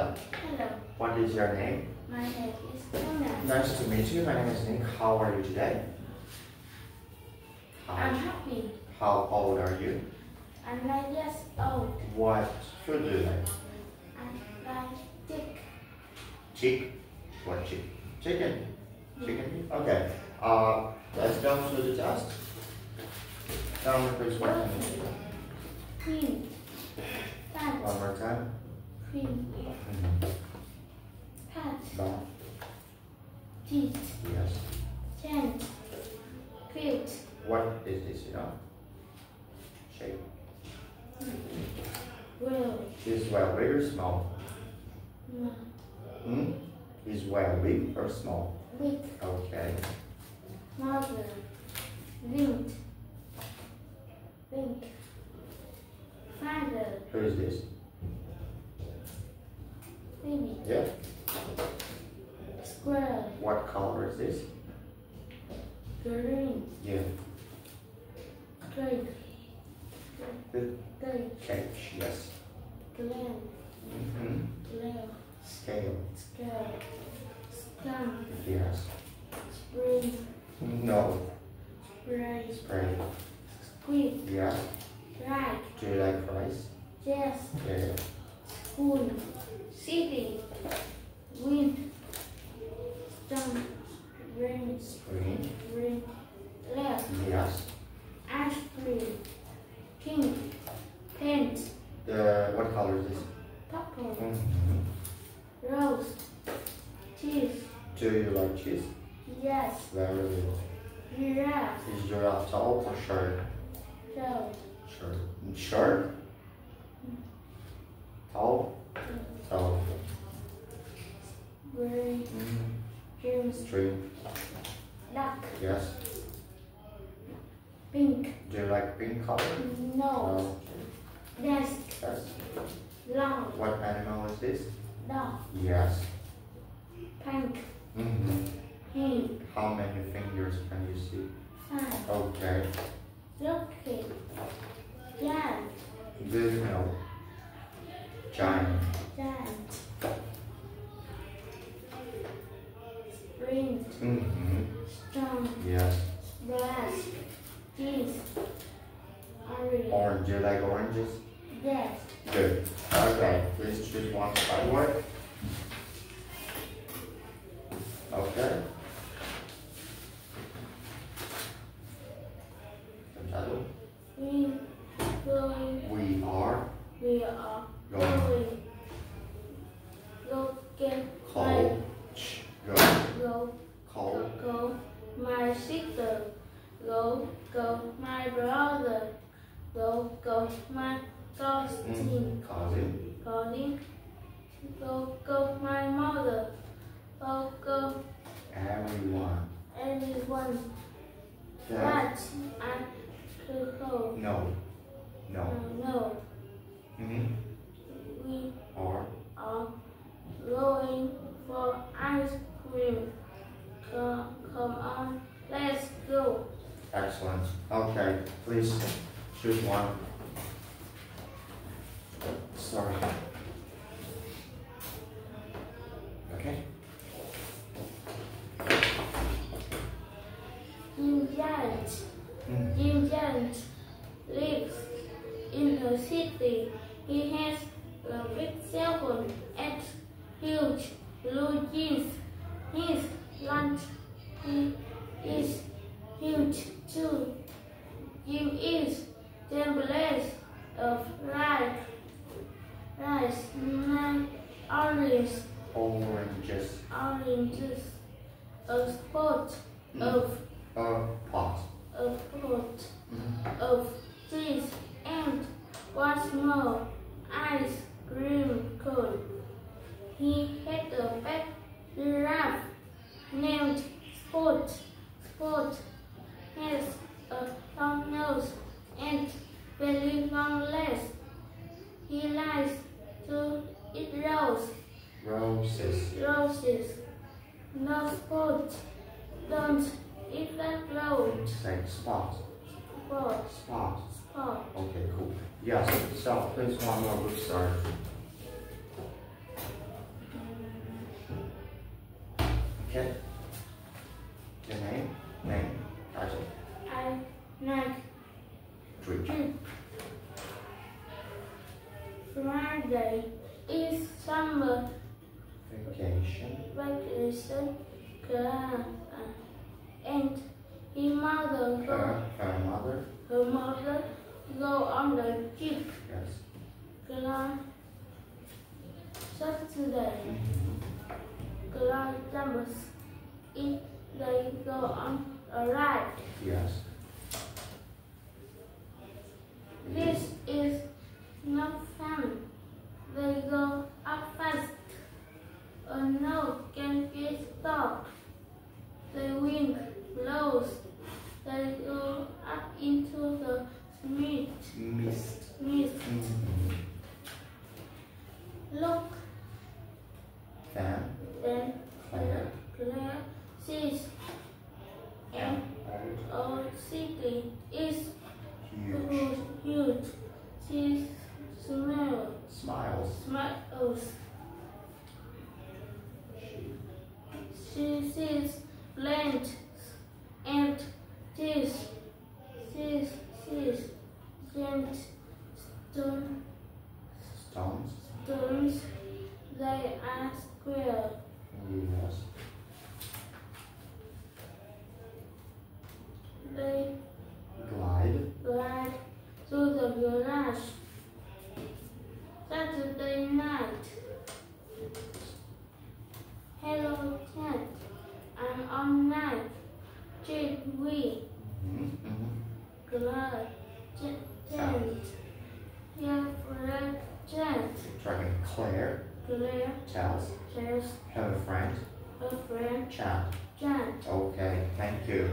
Hello, What is your name? my name is Luna. Nice to meet you. My name is Nick. How are you today? I'm How, happy. how old are you? I'm nine years old. What food do you like? I like dick. Chick? What chick? Chicken? Chicken? Okay. Uh, let's go through the test. Tell me please what? Cream. One more time. Cream. Teeth. Yes. Tent. Quilt. What is this, you know? Shape. Well. Is well big or small? Ma. Hmm? Is well big or small? Wit. Okay. Mother. Wind. Wink. Father. Who is this? Baby. Yeah. Squirrel. What color is this? Green. Yeah. Grape. Good Grape. catch. Yes. Glen. Mm-hmm. Glare. Scale. Scale. Skunk. Yes. Spring. No. Spray. Spray. Squid. Yeah. Rag. Do you like rice? Yes. Yeah. Spoon. City. Wind. Stone. Spring. Rain. Left. Yes. Ice cream. Pink. Paint. The what color is this? Purple. Mm-hmm. Rose. Cheese. Do you like cheese? Yes. Very good. Giraffe. Is giraffe tall or short? Joe. Short. Short. Mm. Tall. Mm. Tall. Green. Duck. Yes. Pink. Do you like pink color? No. Desk. Yes. Long. What animal is this? Dog. Yes. Pink. Mm-hmm. Pink. How many fingers can you see? Five. Okay. Giant. Good no. Giant. Giant. Orange. Orange. Do you like oranges? Yes. Good. Okay. Please choose one side word. Okay. Title. We going. We are We are going going. Go get my coach. Go. go Cold. go my sister. Go go my brother. Go go my cousin. Mm. Cousin. Calling. Go go my mother. Go go Everyone. everyone. That. I could go. No. No. No, Mm-hmm. we Or. are going for ice cream. Come, come on, let's go. Excellent. Okay. Please choose one. Sorry. Okay. Jim Giant, Mm. Giant lives in a city. He has a big cell phone and huge blue jeans. His lunch he is huge too. Jim is templates of rice, rice, nine orange, Oranges. oranges, a spot Mm. of A pot. a pot Mm. of cheese and what's more ice cream cone. He had a pet giraffe named Spot. Spot has a long nose and very long legs. He likes to eat rose. Roses. Roses. No food. Don't eat that road. Thanks. Spots. Spots. Spots. Spots. Okay, cool. Yes, so please one more book start. Okay. Treat. it. Friday is summer Vacation. vacation and his mother Her, her mother. her mother go on the trip Yes. class Saturday mm-hmm. class numbers if they go on a ride. Yes. This is not fun. They go up fast. A note can get stopped. The wind blows. They go up into the mist. Mist. mist. Look, Then then Claire. Claire sees an old city sees plants and trees. She sees giant stone, Stones. stones. They are square. Yes. They Glide. glide through the garage. Saturday night. Hello, cat. I'm on night. Treat we Mhm. Mhm. glide. Tent. Here for a tent. Dragon Claire Claire tells tells her friend A friend Chad. Tent. Okay, thank you.